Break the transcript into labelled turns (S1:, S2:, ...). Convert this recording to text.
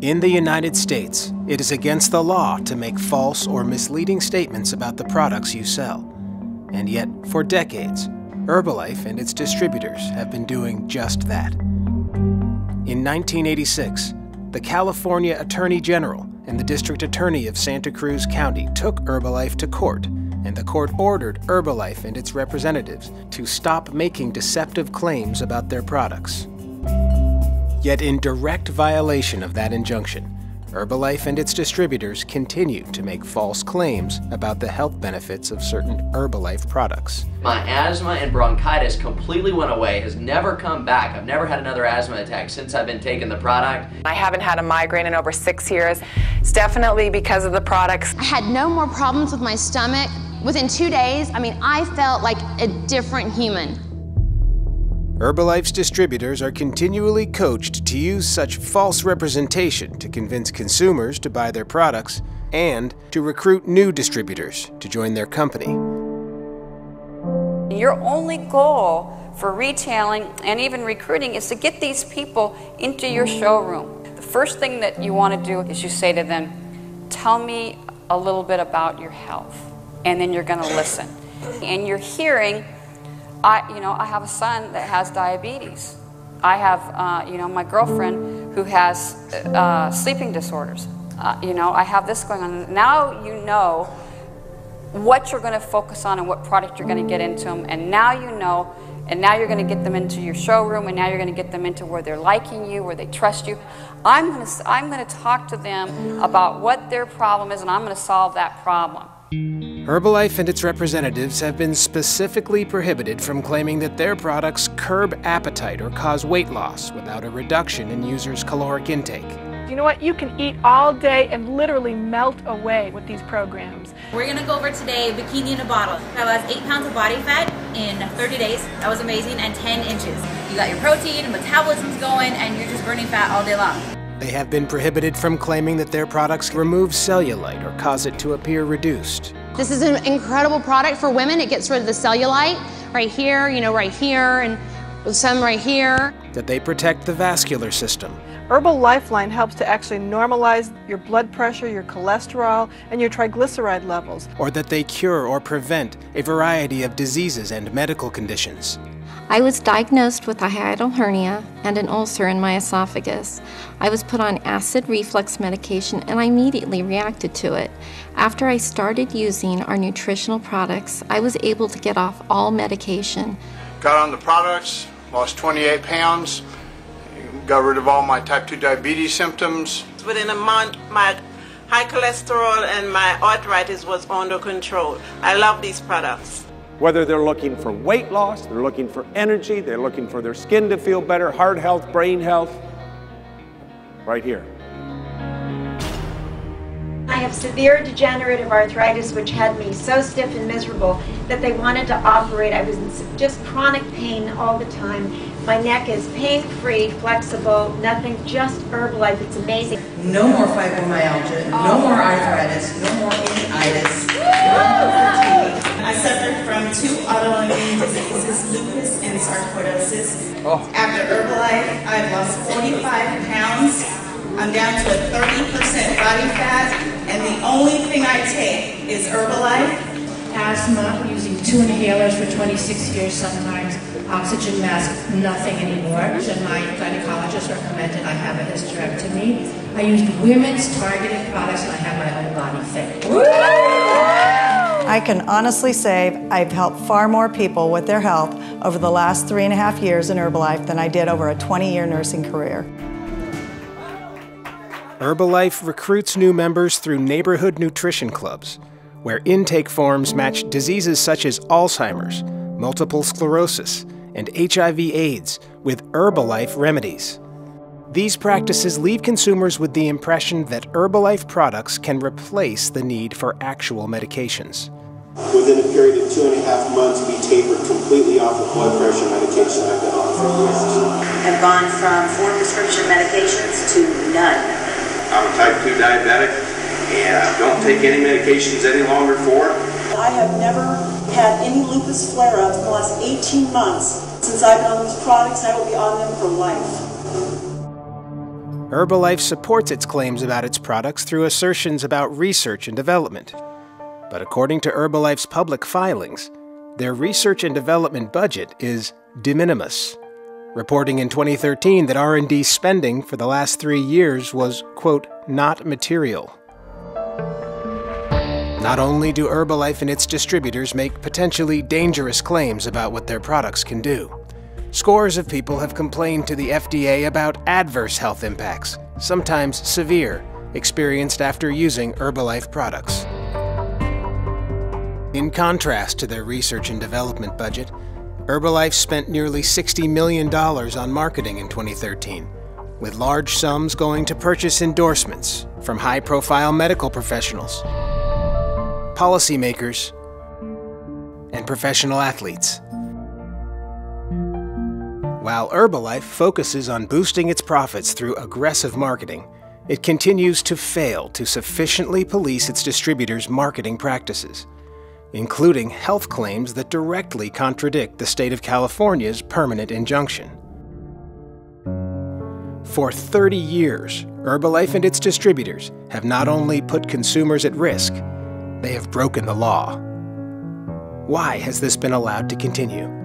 S1: In the United States, it is against the law to make false or misleading statements about the products you sell. And yet, for decades, Herbalife and its distributors have been doing just that. In 1986, the California Attorney General and the District Attorney of Santa Cruz County took Herbalife to court, and the court ordered Herbalife and its representatives to stop making deceptive claims about their products. Yet, in direct violation of that injunction, Herbalife and its distributors continue to make false claims about the health benefits of certain Herbalife products.
S2: My asthma and bronchitis completely went away, has never come back. I've never had another asthma attack since I've been taking the product.
S3: I haven't had a migraine in over six years. It's definitely because of the products.
S4: I had no more problems with my stomach. Within two days, I mean, I felt like a different human.
S1: Herbalife's distributors are continually coached to use such false representation to convince consumers to buy their products and to recruit new distributors to join their company.
S5: Your only goal for retailing and even recruiting is to get these people into your showroom. The first thing that you want to do is you say to them, Tell me a little bit about your health. And then you're going to listen. And you're hearing I, you know, I have a son that has diabetes. I have, uh, you know, my girlfriend who has uh, sleeping disorders. Uh, you know, I have this going on. Now you know what you're going to focus on and what product you're going to get into them. And now you know, and now you're going to get them into your showroom, and now you're going to get them into where they're liking you, where they trust you. I'm going to, I'm going to talk to them about what their problem is, and I'm going to solve that problem.
S1: Herbalife and its representatives have been specifically prohibited from claiming that their products curb appetite or cause weight loss without a reduction in users' caloric intake.
S6: You know what? You can eat all day and literally melt away with these programs.
S7: We're gonna go over today bikini in a bottle. I lost eight pounds of body fat in 30 days. That was amazing, and 10 inches. You got your protein, metabolism's going, and you're just burning fat all day long.
S1: They have been prohibited from claiming that their products remove cellulite or cause it to appear reduced.
S4: This is an incredible product for women. It gets rid of the cellulite right here, you know, right here, and some right here.
S1: That they protect the vascular system.
S6: Herbalifeline helps to actually normalize your blood pressure, your cholesterol, and your triglyceride levels.
S1: Or that they cure or prevent a variety of diseases and medical conditions.
S8: I was diagnosed with a hiatal hernia and an ulcer in my esophagus. I was put on acid reflux medication and I immediately reacted to it. After I started using our nutritional products, I was able to get off all medication.
S9: Got on the products, lost 28 pounds, got rid of all my type 2 diabetes symptoms.
S10: Within a month, my high cholesterol and my arthritis was under control. I love these products.
S11: Whether they're looking for weight loss, they're looking for energy, they're looking for their skin to feel better, heart health, brain health, right here.
S12: I have severe degenerative arthritis, which had me so stiff and miserable that they wanted to operate. I was in just chronic pain all the time. My neck is pain-free, flexible, nothing, just Herbalife. It's amazing.
S13: No more fibromyalgia, no more arthritis, no more uveitis, sarcoidosis. Oh. After Herbalife, I've lost 45 pounds. I'm down to a 30% body fat, and the only thing I take is Herbalife.
S14: Asthma, using two inhalers for 26 years sometimes, oxygen mask, nothing anymore. And my gynecologist recommended I have a hysterectomy. I used women's targeted products, and I have my own body fit.
S15: I can honestly say I've helped far more people with their health over the last three and a half years in Herbalife than I did over a 20 year nursing career.
S1: Herbalife recruits new members through neighborhood nutrition clubs, where intake forms match diseases such as Alzheimer's, multiple sclerosis, and HIV/AIDS with Herbalife remedies. These practices leave consumers with the impression that Herbalife products can replace the need for actual medications.
S16: Within a period of two and a half months, we tapered completely off the blood pressure medication I've been on for years.
S17: Have gone from four prescription medications to none.
S18: I'm a type 2 diabetic and I don't take any medications any longer for it.
S19: I have never had any lupus flare-ups in the last 18 months. Since I've been on these products, I will be on them for life.
S1: Herbalife supports its claims about its products through assertions about research and development. But according to Herbalife's public filings, their research and development budget is de minimis, reporting in 2013 that R&D spending for the last 3 years was quote not material. Not only do Herbalife and its distributors make potentially dangerous claims about what their products can do, Scores of people have complained to the FDA about adverse health impacts, sometimes severe, experienced after using Herbalife products. In contrast to their research and development budget, Herbalife spent nearly $60 million on marketing in 2013, with large sums going to purchase endorsements from high profile medical professionals, policymakers, and professional athletes. While Herbalife focuses on boosting its profits through aggressive marketing, it continues to fail to sufficiently police its distributors' marketing practices, including health claims that directly contradict the state of California's permanent injunction. For 30 years, Herbalife and its distributors have not only put consumers at risk, they have broken the law. Why has this been allowed to continue?